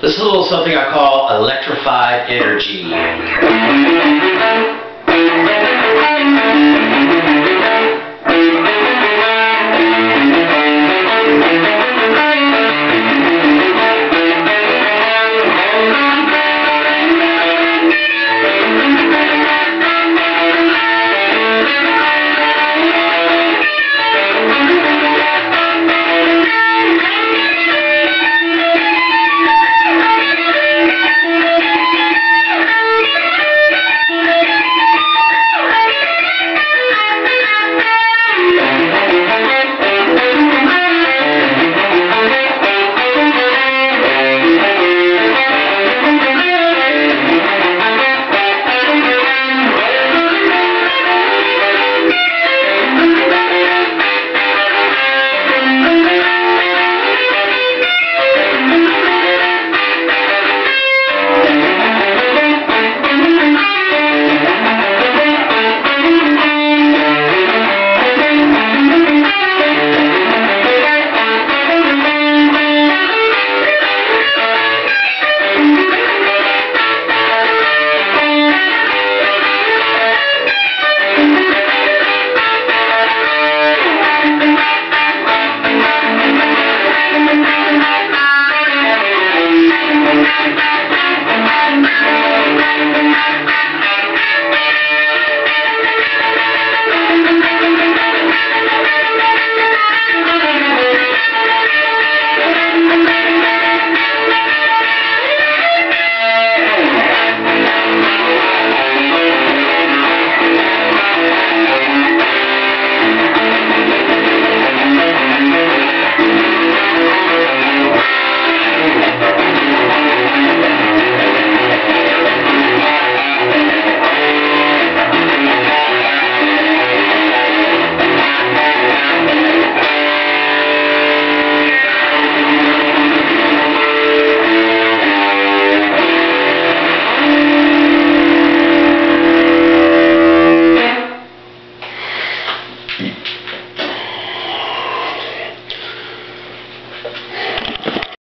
This is a little something I call electrified energy.